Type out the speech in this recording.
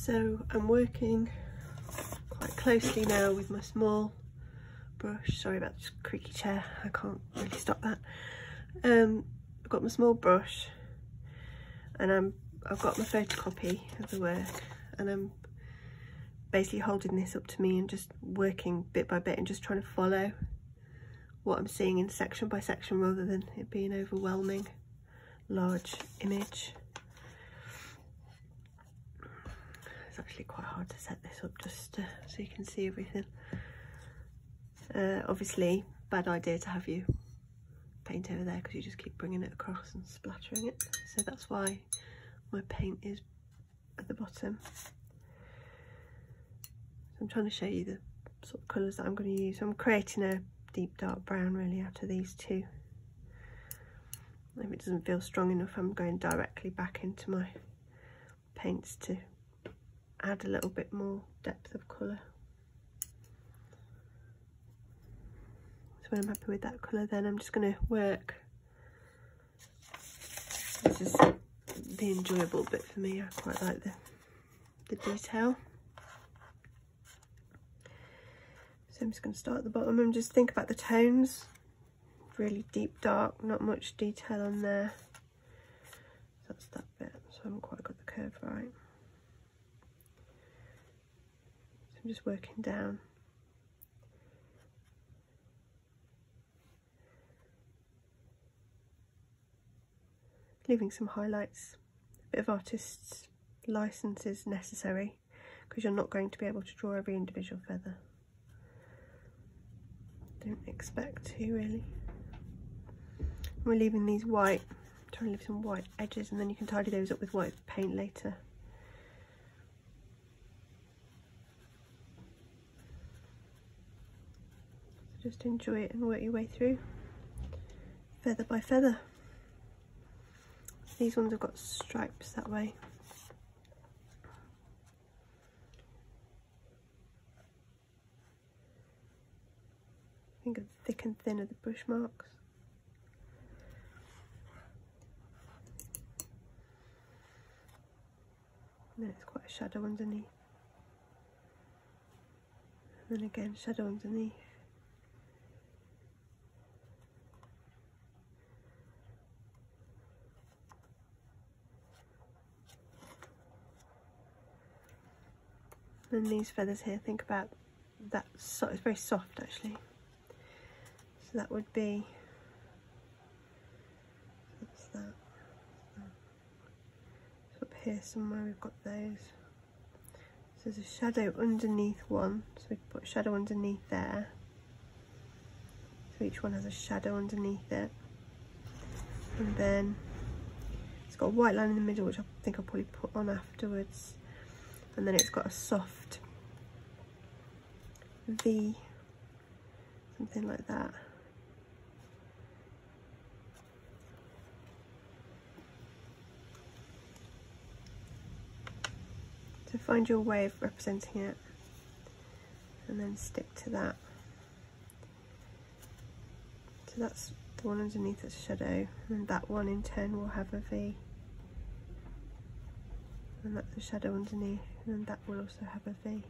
So I'm working quite closely now with my small brush. Sorry about this creaky chair, I can't really stop that. Um, I've got my small brush and I'm, I've got my photocopy of the work and I'm basically holding this up to me and just working bit by bit and just trying to follow what I'm seeing in section by section rather than it being overwhelming large image. It's actually quite hard to set this up just uh, so you can see everything. Uh, obviously, bad idea to have you paint over there because you just keep bringing it across and splattering it. So that's why my paint is at the bottom. I'm trying to show you the sort of colours that I'm going to use. I'm creating a deep dark brown really out of these two. If it doesn't feel strong enough, I'm going directly back into my paints to add a little bit more depth of colour. So when I'm happy with that colour, then I'm just going to work. This is the enjoyable bit for me. I quite like the, the detail. So I'm just going to start at the bottom and just think about the tones. Really deep dark, not much detail on there. That's that bit, so I haven't quite got the curve right. I'm just working down. Leaving some highlights. A bit of artist's license is necessary because you're not going to be able to draw every individual feather don't expect to really. We're leaving these white, trying to leave some white edges and then you can tidy those up with white paint later. Just enjoy it and work your way through, feather by feather. These ones have got stripes that way. think of thick and thin of the brush marks. And then it's quite a shadow underneath. And then again, shadow underneath. And these feathers here, think about that, so it's very soft actually. So that would be, that's that. So up here somewhere we've got those. So there's a shadow underneath one, so we put shadow underneath there. So each one has a shadow underneath it. And then it's got a white line in the middle, which I think I'll probably put on afterwards. And then it's got a soft V, something like that. So find your way of representing it and then stick to that. So that's the one underneath that's shadow and that one in turn will have a V and that's the shadow underneath and that will also have a V.